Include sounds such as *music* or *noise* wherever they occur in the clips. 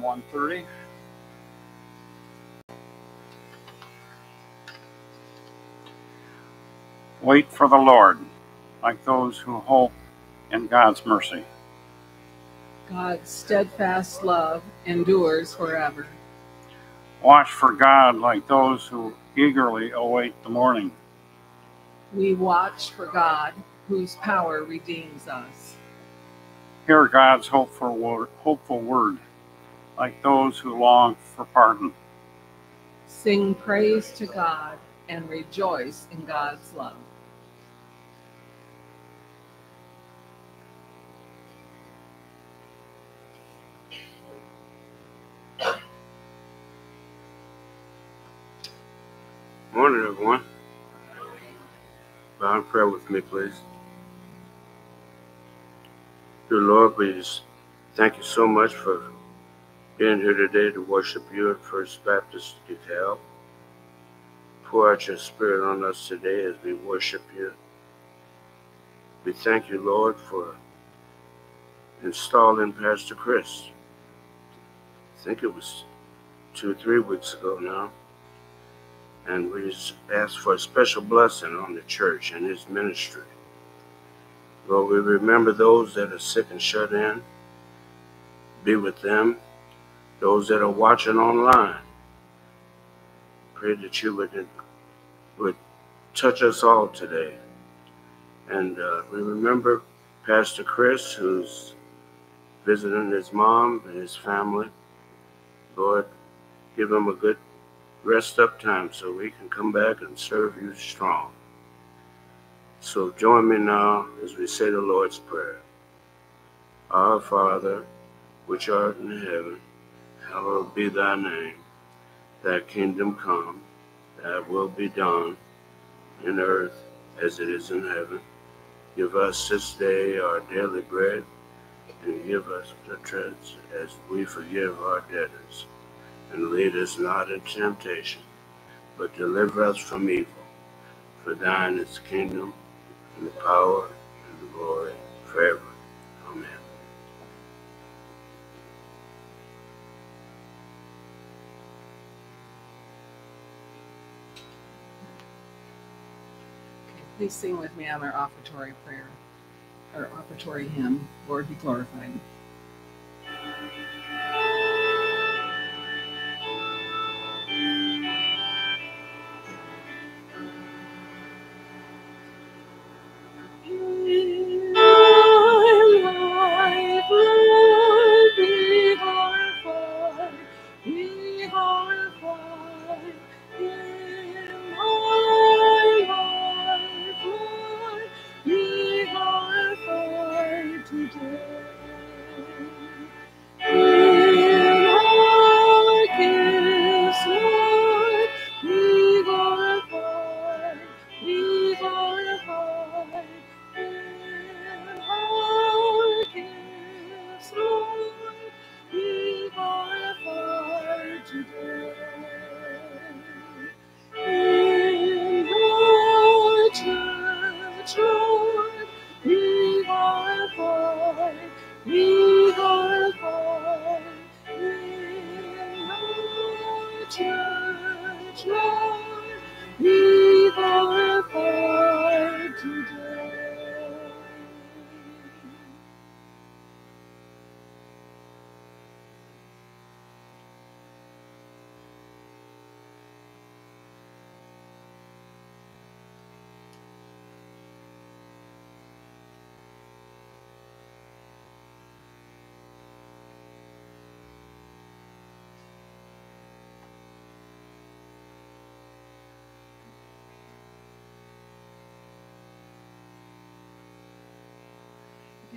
Psalm 130. Wait for the Lord, like those who hope in God's mercy. God's steadfast love endures forever. Watch for God like those who eagerly await the morning. We watch for God, whose power redeems us. Hear God's hopeful word, hopeful word, like those who long for pardon. Sing praise to God and rejoice in God's love. Morning, everyone. Bow in prayer with me, please. Dear Lord, please thank you so much for being here today to worship you at First Baptist DeKalb. Pour out your spirit on us today as we worship you. We thank you, Lord, for installing Pastor Chris. I think it was two three weeks ago now and we just ask for a special blessing on the church and his ministry. Lord, we remember those that are sick and shut in. Be with them. Those that are watching online. Pray that you would, would touch us all today. And uh, we remember Pastor Chris, who's visiting his mom and his family. Lord, give him a good rest up time so we can come back and serve you strong. So join me now as we say the Lord's Prayer. Our Father, which art in heaven, hallowed be thy name. Thy kingdom come, thy will be done in earth as it is in heaven. Give us this day our daily bread, and give us the trust as we forgive our debtors and lead us not into temptation, but deliver us from evil. For thine is the kingdom, and the power, and the glory, forever. Please sing with me on our offertory prayer, our offertory hymn, Lord be glorified.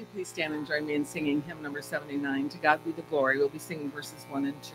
You please stand and join me in singing hymn number 79, To God Be the Glory. We'll be singing verses 1 and 2.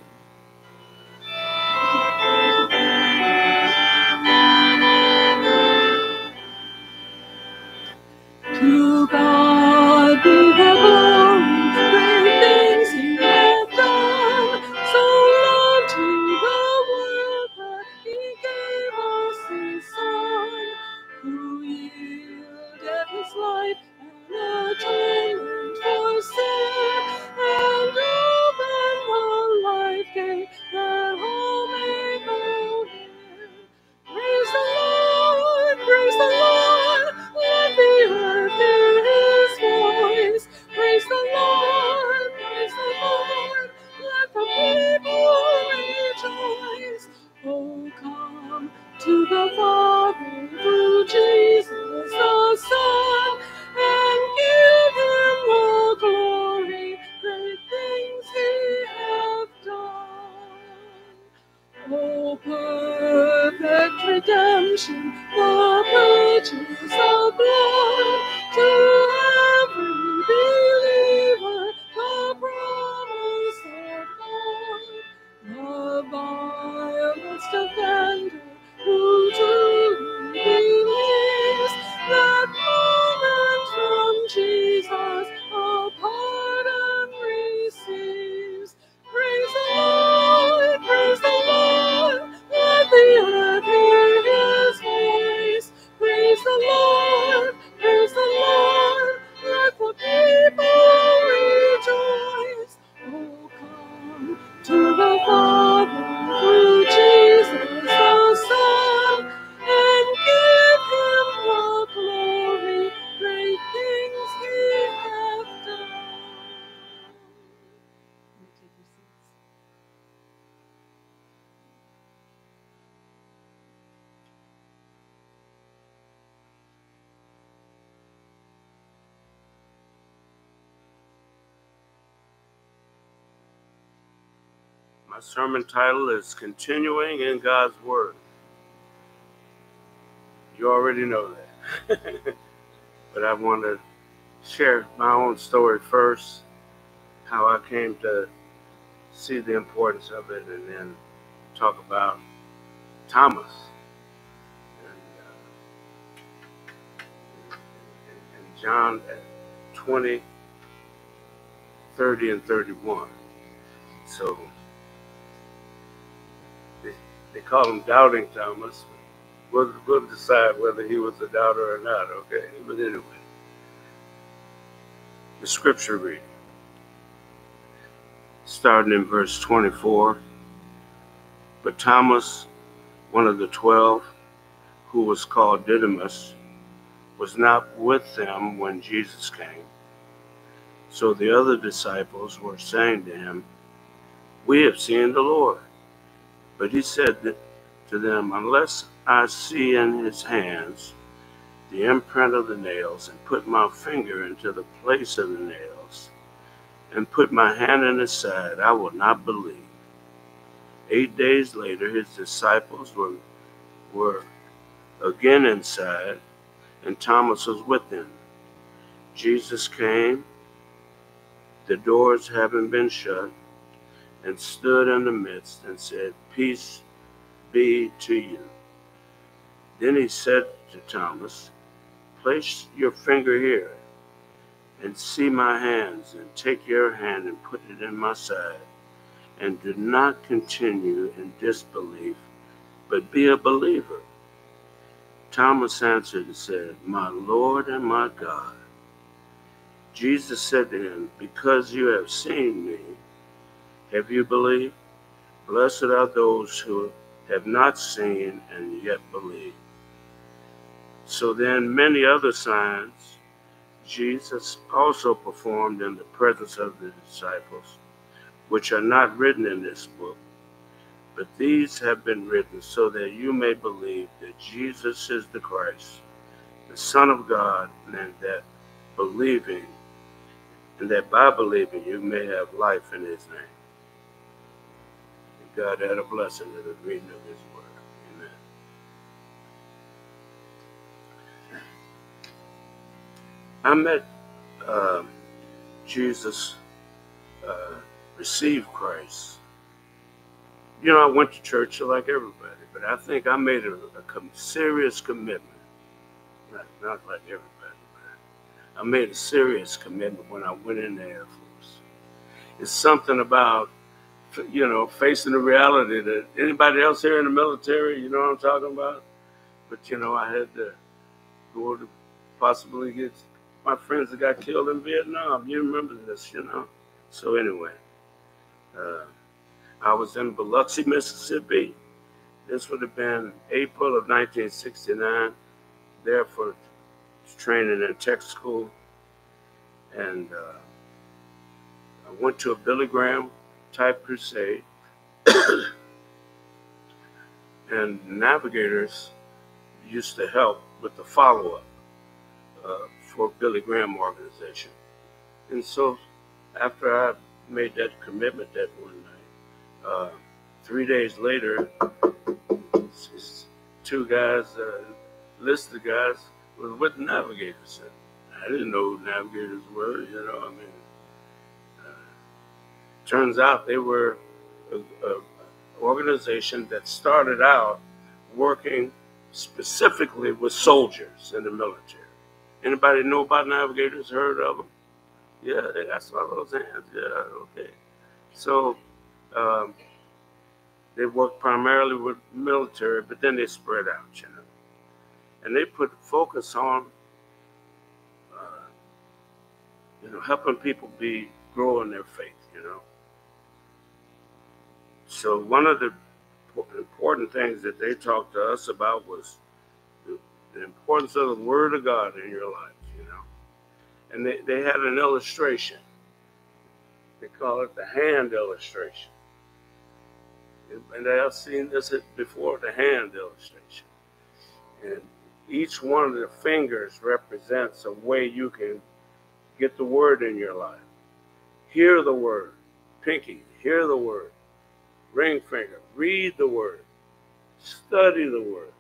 Sermon title is Continuing in God's Word. You already know that. *laughs* but I want to share my own story first, how I came to see the importance of it, and then talk about Thomas. And, uh, and John at 20, 30, and 31. So they, call him Doubting Thomas. We'll, we'll decide whether he was a doubter or not, okay? But anyway, the scripture reading, starting in verse 24. But Thomas, one of the twelve, who was called Didymus, was not with them when Jesus came. So the other disciples were saying to him, We have seen the Lord. But he said to them, Unless I see in his hands the imprint of the nails, and put my finger into the place of the nails, and put my hand in his side, I will not believe. Eight days later, his disciples were, were again inside, and Thomas was with them. Jesus came, the doors having been shut, and stood in the midst and said, Peace be to you. Then he said to Thomas, Place your finger here and see my hands, and take your hand and put it in my side, and do not continue in disbelief, but be a believer. Thomas answered and said, My Lord and my God. Jesus said to him, Because you have seen me, have you believed? Blessed are those who have not seen and yet believe. So then, many other signs Jesus also performed in the presence of the disciples, which are not written in this book. But these have been written so that you may believe that Jesus is the Christ, the Son of God, and that believing, and that by believing you may have life in his name. God had a blessing to the reading of his word. Amen. I met um, Jesus, uh, received Christ. You know, I went to church like everybody, but I think I made a, a com- serious commitment. Not, not like everybody, but I made a serious commitment when I went in the Air Force. It's something about, you know, facing the reality that anybody else here in the military, you know what I'm talking about? But, you know, I had to go to possibly get my friends that got killed in Vietnam. You remember this, you know? So, anyway, uh, I was in Biloxi, Mississippi. This would have been April of 1969, there for training in tech school. And uh, I went to a Billy Graham type crusade. *coughs* and navigators used to help with the follow up uh, for Billy Graham organization. And so after I made that commitment that one night, uh, three days later, two guys, uh, listed guys, was with navigators. And I didn't know who navigators were, you know. I mean, turns out they were an organization that started out working specifically with soldiers in the military. Anybody know about navigators? Heard of them? Yeah, they got those hands. Yeah, okay. So um, they work primarily with military, but then they spread out, you know. And they put focus on, uh, you know, helping people be grow in their faith, you know. So one of the important things that they talked to us about was the, the importance of the Word of God in your life, you know. And they, they had an illustration. They call it the hand illustration. And I've seen this before, the hand illustration. And each one of the fingers represents a way you can get the word in your life. Hear the word. Pinky, hear the word. Ring finger, read the word. Study the word.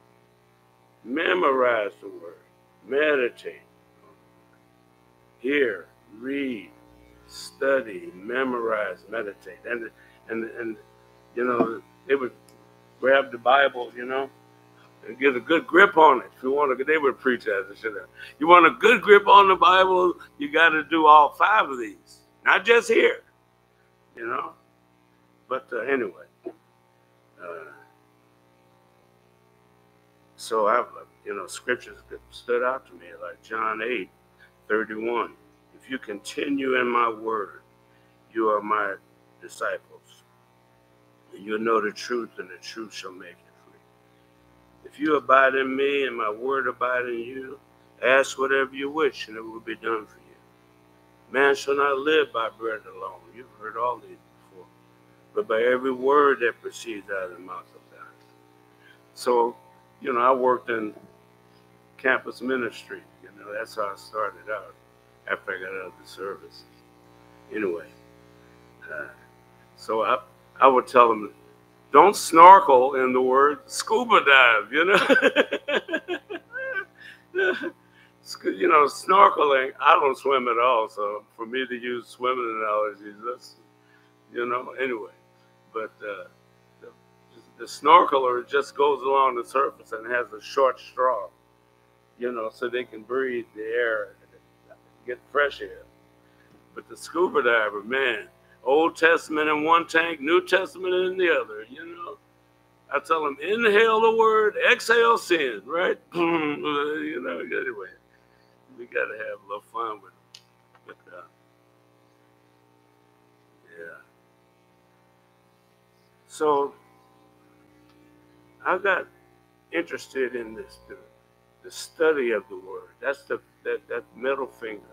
Memorize the word. Meditate. Hear, read, study, memorize, meditate. And and and you know, they would grab the Bible, you know, and get a good grip on it. If you want to, they would preach should. You want a good grip on the Bible, you got to do all five of these, not just here, you know. But uh, anyway, uh, so I've you know, scriptures that stood out to me like John 8, 31. If you continue in my word, you are my disciples. And you'll know the truth, and the truth shall make you free. If you abide in me and my word abide in you, ask whatever you wish, and it will be done for you. Man shall not live by bread alone. You've heard all these but by every word that proceeds out of the mouth of God. So, you know, I worked in campus ministry. You know, that's how I started out after I got out of the service. Anyway, uh, so I I would tell them, don't snorkel in the word scuba dive, you know. *laughs* you know, snorkeling, I don't swim at all. So for me to use swimming analogies, that's, you know, anyway. But uh, the, the snorkeler just goes along the surface and has a short straw, you know, so they can breathe the air, get fresh air. But the scuba diver, man, Old Testament in one tank, New Testament in the other, you know. I tell them, inhale the word, exhale sin, right? *laughs* you know, anyway, we got to have a little fun with it. But, uh, yeah. So I got interested in this, the, the study of the word. That's the that, that middle finger,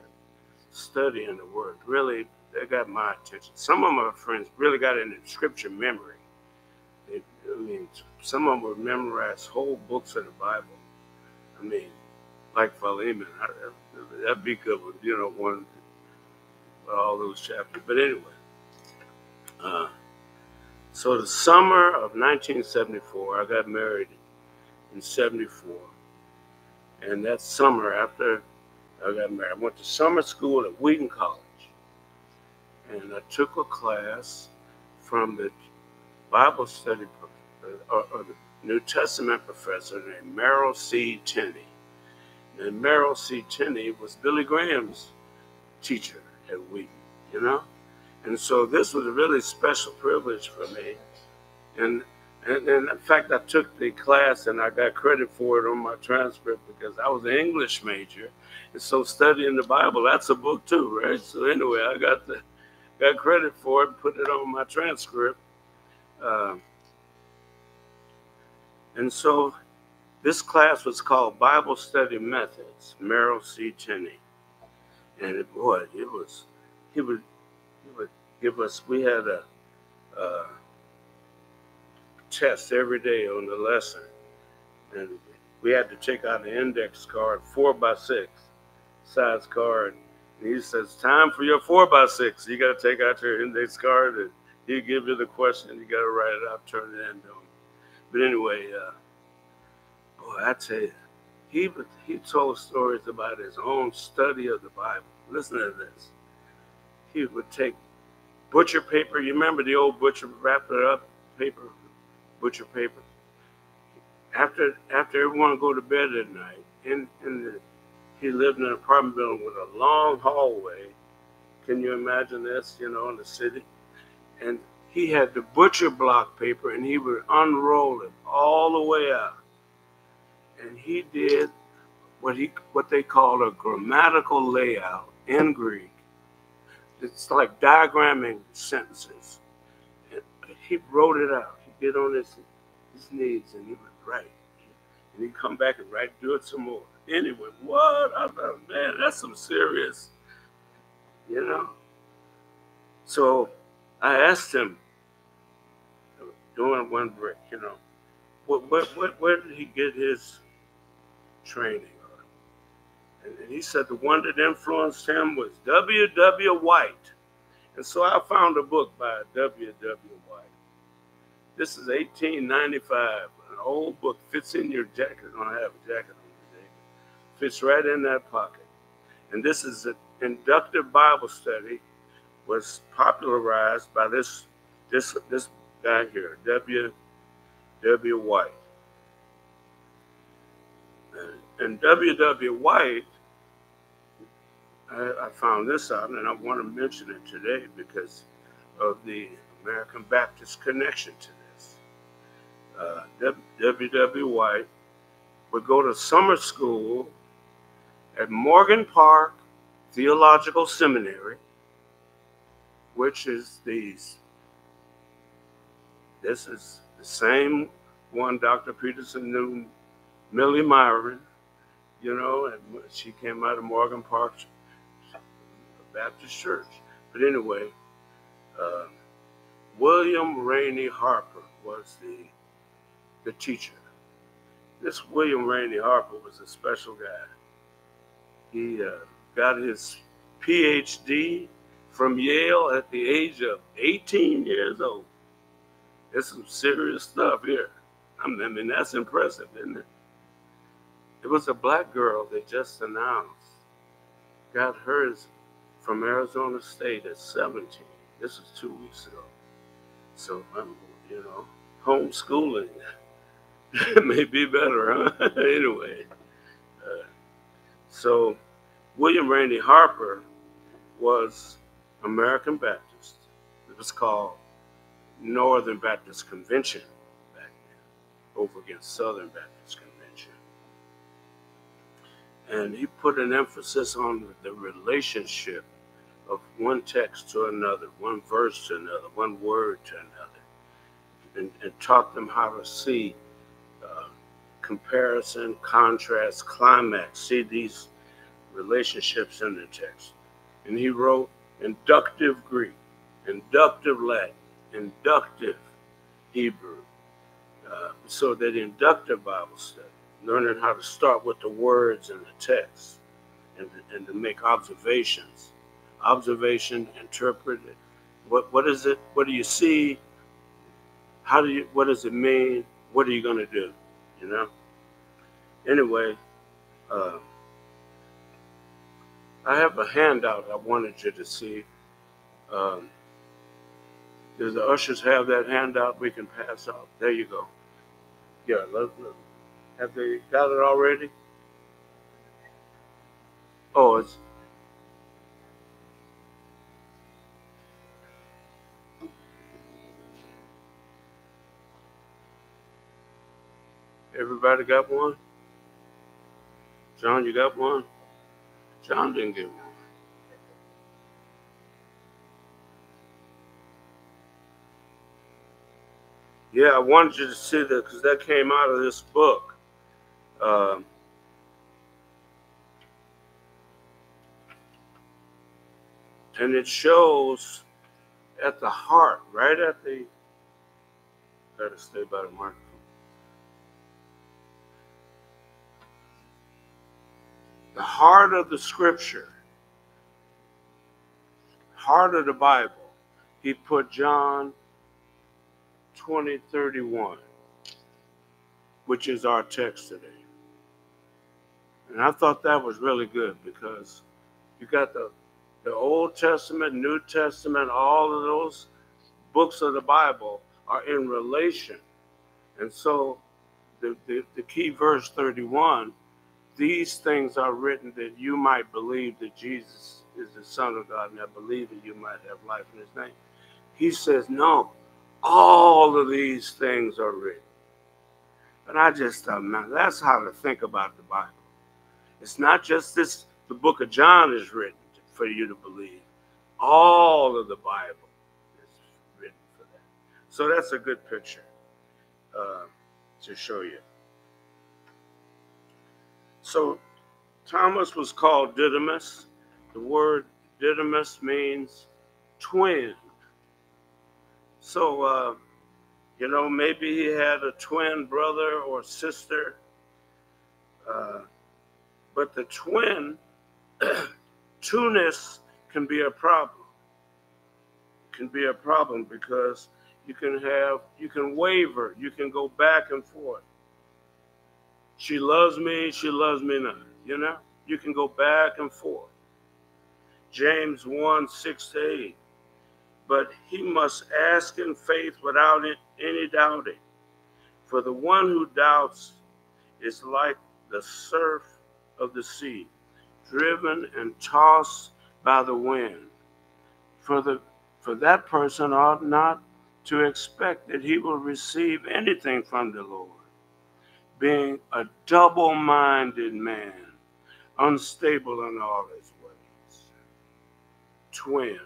studying the word, really that got my attention. Some of my friends really got into scripture memory. They, I mean, some of them would memorize whole books of the Bible. I mean, like Philemon, that'd be good with, you know, one, all those chapters. But anyway, uh, so the summer of 1974, I got married in 74. And that summer after I got married, I went to summer school at Wheaton College and I took a class from the Bible study or, or uh, uh, the New Testament professor named Merrill C. Tenney. And Merrill C. Tenney was Billy Graham's teacher at Wheaton, you know? And so this was a really special privilege for me. And, and, and in fact, I took the class and I got credit for it on my transcript because I was an English major. And so studying the Bible, that's a book too, right? So anyway, I got the got credit for it, put it on my transcript. Uh, and so this class was called Bible Study Methods, Merrill C. Tenney. And it, boy, it was, he would, he would give us, we had a, a test every day on the lesson. And we had to take out an index card, four by six size card, And he says, time for your four by six. You got to take out your index card and he'll give you the question. You got to write it out, turn it in to him. But anyway, uh, Boy, I tell you, he he told stories about his own study of the Bible. Listen to this. He would take butcher paper. You remember the old butcher wrap it up paper, butcher paper. After after everyone would go to bed at night, in in the he lived in an apartment building with a long hallway. Can you imagine this? You know, in the city, and he had the butcher block paper, and he would unroll it all the way up, and he did what he what they called a grammatical layout in Greek. It's like diagramming sentences. He wrote it out. He'd get on his his knees and he would write. And he'd come back and write, do it some more. Anyway, what? I thought, man, that's some serious, you know. So I asked him during one break, you know, what, what, what, where did he get his training? And, he said the one that influenced him was W.W. White. And so I found a book by W.W. White. This is 1895. An old book fits in your jacket. I have a jacket on today. Fits right in that pocket. And this is an inductive Bible study. Was popularized by this this this guy here, W. W. White. And, and W. W. White I, I found this out, and I want to mention it today because of the American Baptist connection to this. Uh, W. W. White would go to summer school at Morgan Park Theological Seminary, which is these. This is the same one Dr. Peterson knew, Millie Myron, you know, and she came out of Morgan Park Baptist Church. But anyway, uh, William Rainey Harper was the the teacher. This William Rainey Harper was a special guy. He uh, got his PhD from Yale at the age of 18 years old. There's some serious stuff here. I mean, that's impressive, isn't it? It was a black girl they just announced got hers from Arizona State at 17. This is two weeks ago. So I'm, you know, homeschooling *laughs* may be better, huh? *laughs* anyway, uh, so William Rainey Harper was American Baptist. It was called Northern Baptist Convention back then, over against Southern Baptist Convention. And he put an emphasis on the relationship of one text to another, one verse to another, one word to another, and, and taught them how to see uh, comparison, contrast, climax, see these relationships in the text. And he wrote inductive Greek, inductive Latin, inductive Hebrew. Uh, so that inductive Bible study, learning how to start with the words in the text and, and to make observations observation, interpret it. What what is it? What do you see? How do you? What does it mean? What are you going to do? You know. Anyway, uh, I have a handout I wanted you to see. Um, does the ushers have that handout we can pass out? There you go. Yeah, let, let, have they got it already? Oh, it's Everybody got one? John, you got one? John didn't get one. Yeah, I wanted you to see that because that came out of this book. Um, and it shows at the heart, right at the. Better stay by the microphone. The heart of the scripture, heart of the Bible, he put John 20, 31. which is our text today. And I thought that was really good because you got the the Old Testament, New Testament, all of those books of the Bible are in relation. And so the, the, the key verse 31 these things are written that you might believe that Jesus is the Son of God, and that believe that you might have life in his name. He says, No, all of these things are written. And I just thought, man, that's how to think about the Bible. It's not just this, the book of John is written for you to believe. All of the Bible is written for that. So that's a good picture uh, to show you. So Thomas was called Didymus. The word Didymus means twin. So, uh, you know, maybe he had a twin brother or sister. Uh, but the twin, *clears throat* two-ness can be a problem. Can be a problem because you can have, you can waver, you can go back and forth. She loves me, she loves me not. You know, you can go back and forth. James 1 6 to 8. But he must ask in faith without any doubting. For the one who doubts is like the surf of the sea, driven and tossed by the wind. For the for that person ought not to expect that he will receive anything from the Lord being a double minded man, unstable in all his ways. Twin.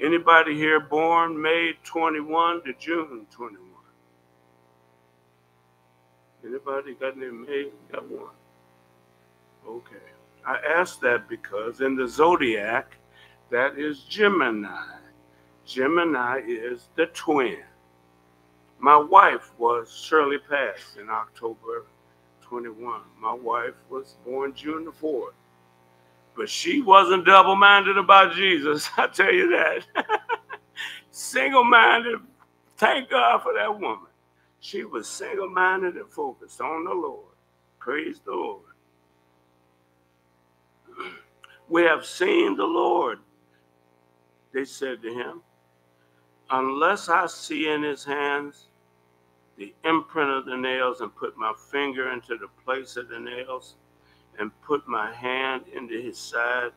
Anybody here born May 21 to June 21? Anybody got any May? Got one. Okay. I asked that because in the zodiac, that is Gemini. Gemini is the twin. My wife was Shirley Pass in October 21. My wife was born June the 4th. But she wasn't double minded about Jesus, *laughs* I tell you that. *laughs* single minded, thank God for that woman. She was single minded and focused on the Lord. Praise the Lord. *clears throat* We have seen the Lord, they said to him. Unless I see in his hands the imprint of the nails and put my finger into the place of the nails and put my hand into his side,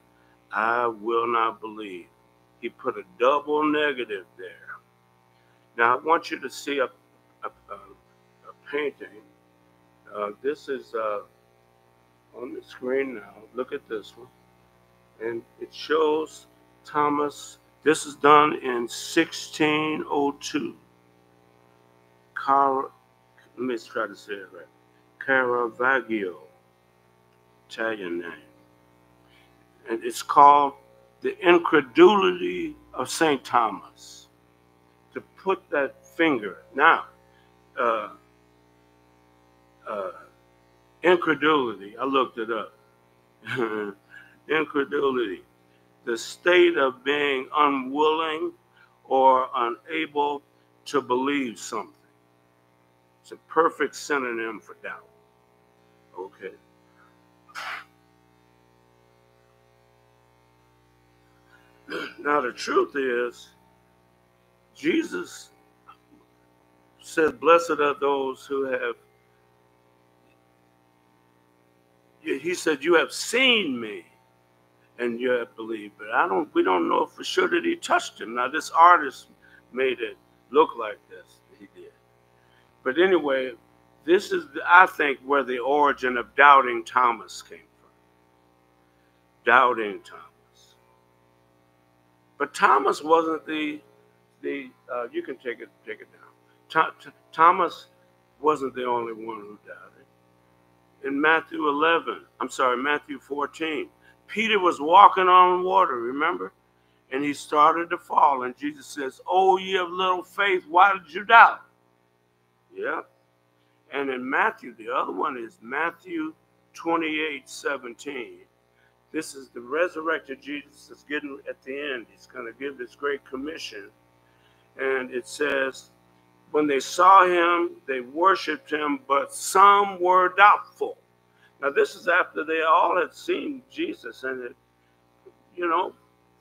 I will not believe. He put a double negative there. Now, I want you to see a, a, a, a painting. Uh, this is uh, on the screen now. Look at this one. And it shows Thomas. This is done in 1602. Car, let me try to say it right. Caravaggio, Italian name. And it's called The Incredulity of St. Thomas. To put that finger, now, uh, uh, incredulity, I looked it up. *laughs* incredulity, the state of being unwilling or unable to believe something. It's a perfect synonym for doubt. Okay. *clears throat* Now, the truth is, Jesus said, Blessed are those who have, he said, You have seen me and you have believed. But I don't, we don't know for sure that he touched him. Now, this artist made it look like this. But anyway, this is, I think, where the origin of doubting Thomas came from. Doubting Thomas. But Thomas wasn't the, the uh, you can take it, take it down. Thomas wasn't the only one who doubted. In Matthew 11, I'm sorry, Matthew 14, Peter was walking on water, remember? And he started to fall. And Jesus says, Oh, ye of little faith, why did you doubt? Yeah. And in Matthew, the other one is Matthew 28 17. This is the resurrected Jesus is getting at the end. He's going to give this great commission. And it says, when they saw him, they worshiped him, but some were doubtful. Now, this is after they all had seen Jesus and it, you know,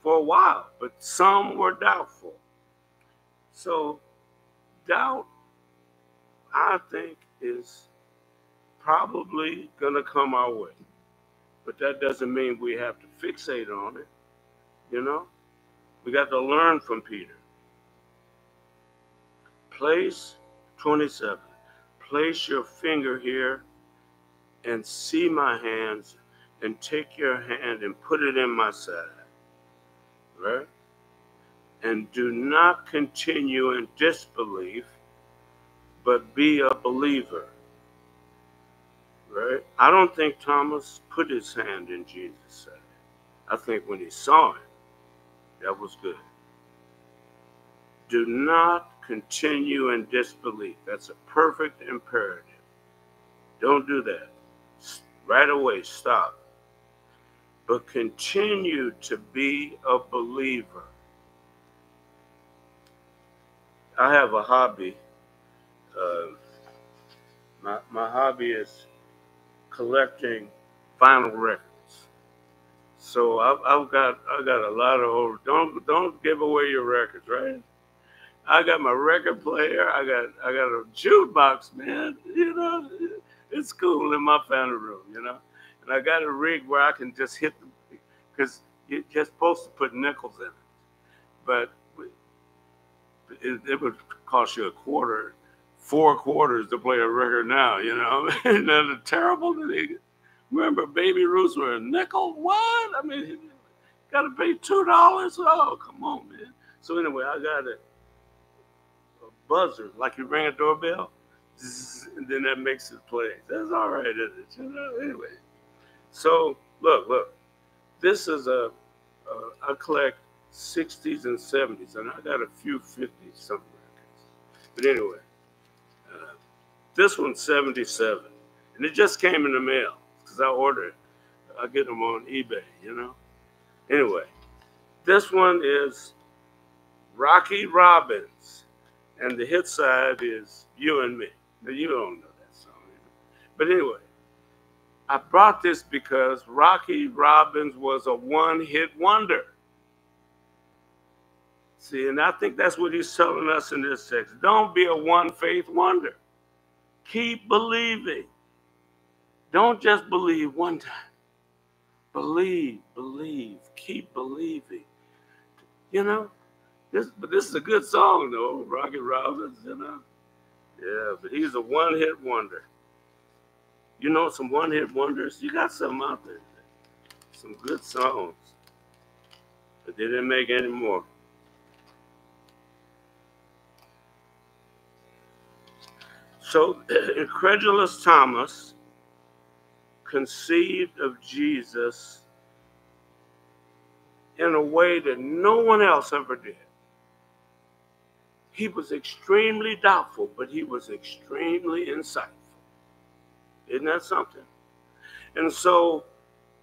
for a while, but some were doubtful. So, doubt, I think, is probably going to come our way. But that doesn't mean we have to fixate on it. You know, we got to learn from Peter. Place 27. Place your finger here and see my hands and take your hand and put it in my side. Right? And do not continue in disbelief, but be a believer. Right? I don't think Thomas put his hand in Jesus' side. I think when he saw it, that was good. Do not continue in disbelief. That's a perfect imperative. Don't do that. Right away, stop. But continue to be a believer. I have a hobby. Uh, my, my hobby is collecting vinyl records. So I've, I've got I got a lot of old. Don't don't give away your records, right? I got my record player. I got I got a jukebox, man. You know, it's cool in my family room, you know. And I got a rig where I can just hit the because you're just supposed to put nickels in it, but it, it would cost you a quarter, four quarters to play a record now. You know, *laughs* isn't that terrible? Remember, Baby Ruths were a nickel. What? I mean, got to pay two dollars. Oh, come on, man. So anyway, I got a, a buzzer, like you ring a doorbell, and then that makes it play. That's all right, isn't it? You know. Anyway, so look, look. This is a, a I collect 60s and 70s, and I got a few 50s something records. But anyway, this one's 77, and it just came in the mail because I order it. I get them on eBay, you know. Anyway, this one is Rocky Robbins, and the hit side is You and Me. Now, you don't know that song. But anyway, I brought this because Rocky Robbins was a one hit wonder. See, and I think that's what he's telling us in this text. Don't be a one faith wonder. Keep believing. Don't just believe one time. Believe, believe, keep believing. You know, this but this is a good song though, Rocky Robbins, you know. Yeah, but he's a one-hit wonder. You know some one-hit wonders? You got some out there. Some good songs. But they didn't make any more. So uh, incredulous Thomas conceived of Jesus in a way that no one else ever did. He was extremely doubtful, but he was extremely insightful. Isn't that something? And so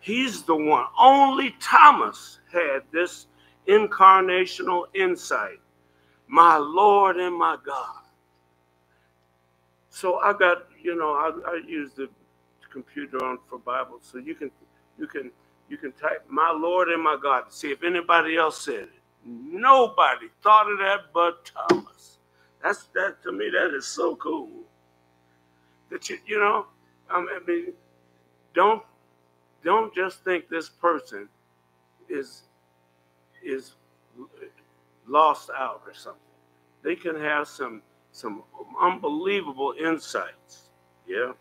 he's the one. Only Thomas had this incarnational insight. My Lord and my God. So I got, you know, I, I use the computer on for Bible, so you can you can you can type my Lord and my God to see if anybody else said it. Nobody thought of that but Thomas. That's that to me. That is so cool. That you you know, um, I mean, don't don't just think this person is is lost out or something. They can have some some unbelievable insights. Yeah.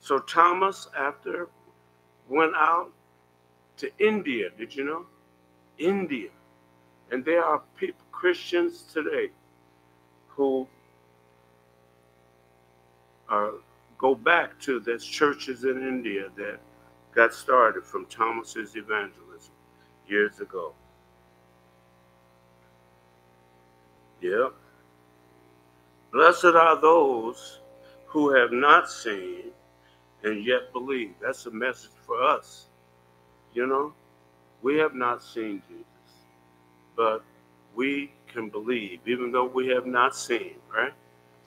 So Thomas, after went out to India, did you know? India. And there are people, Christians today who are, go back to those churches in India that got started from Thomas's evangelism years ago. Yep. Blessed are those who have not seen and yet believe. That's a message for us. You know, we have not seen Jesus, but we can believe, even though we have not seen, right?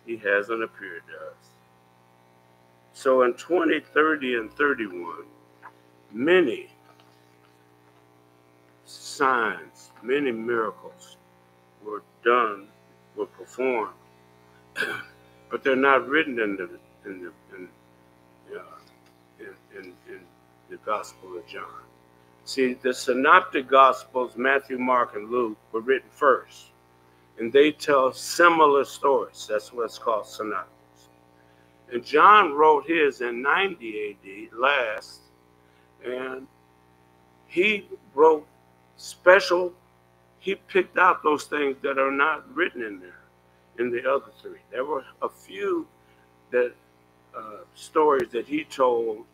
He hasn't appeared to us. So in 20, 30, and 31, many signs, many miracles were done, were performed, *coughs* but they're not written in the in the in, uh, in, in, in the Gospel of John. See, the synoptic Gospels, Matthew, Mark, and Luke, were written first, and they tell similar stories. That's what's called synoptics. And John wrote his in 90 AD, last, and he wrote special, he picked out those things that are not written in there in the other three. There were a few that uh, stories that he told,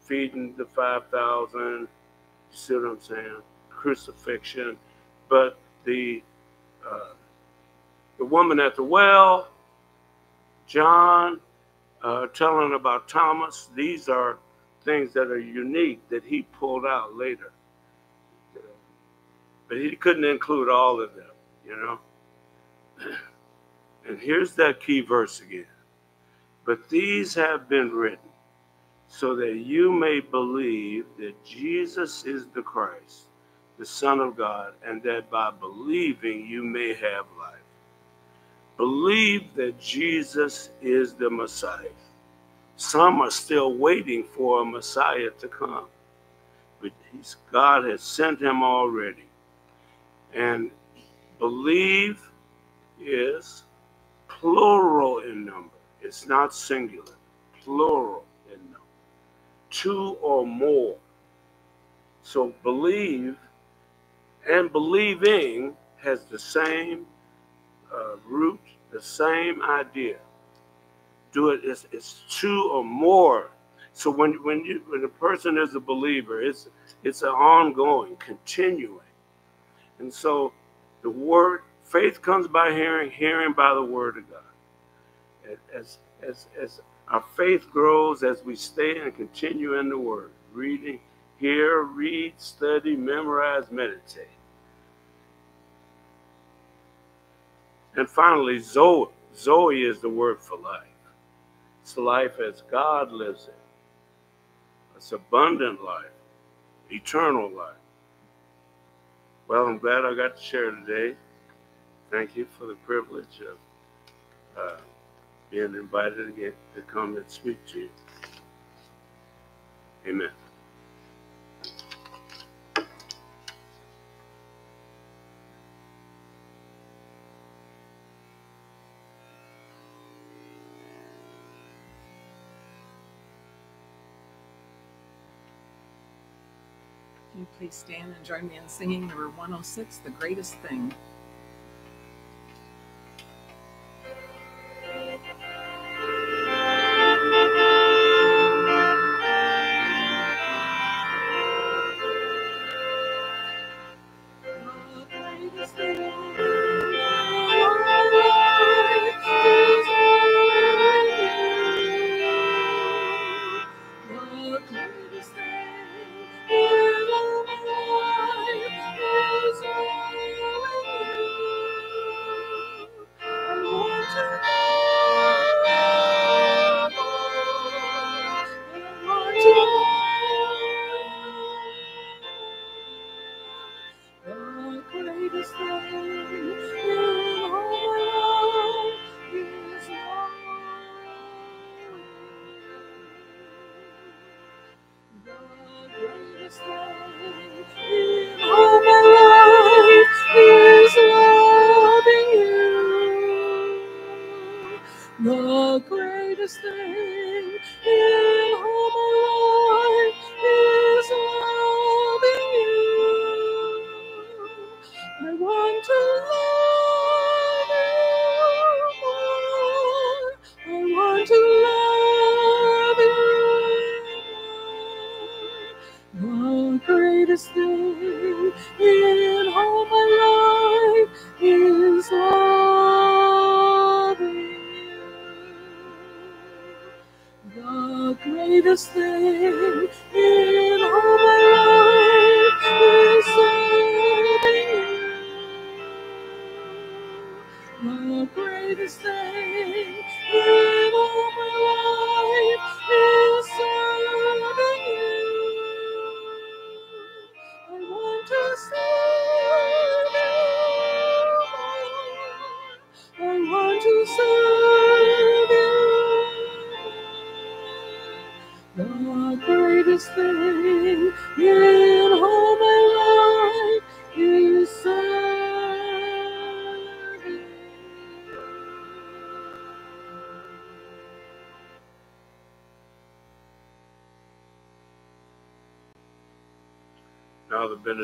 feeding the 5,000, you see what I'm saying? Crucifixion. But the uh, the woman at the well, John, uh, telling about Thomas, these are things that are unique that he pulled out later. But he couldn't include all of them, you know. *clears throat* And here's that key verse again. But these have been written so that you may believe that Jesus is the Christ, the Son of God, and that by believing you may have life. Believe that Jesus is the Messiah. Some are still waiting for a Messiah to come, but God has sent him already. And believe is plural in number. It's not singular, plural in number. Two or more. So believe and believing has the same uh, root, the same idea. Do it. It's, it's two or more. So when when you when a person is a believer, it's it's an ongoing, continuing. And so the word faith comes by hearing, hearing by the word of God. As as as our faith grows as we stay and continue in the word, reading, hear, read, study, memorize, meditate. And finally, Zoe. Zoe is the word for life. It's life as God lives it. It's abundant life, eternal life. Well, I'm glad I got to share today. Thank you for the privilege of uh, being invited again to come and speak to you. Amen. Can you please stand and join me in singing number 106, The Greatest Thing? Greatest thing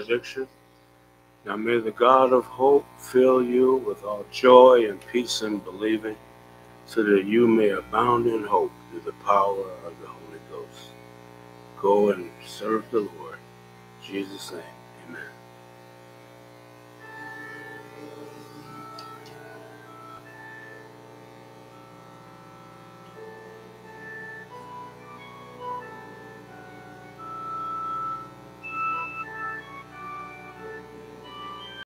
benediction. Now may the God of hope fill you with all joy and peace in believing, so that you may abound in hope through the power of the Holy Ghost. Go and serve the Lord. In Jesus' name.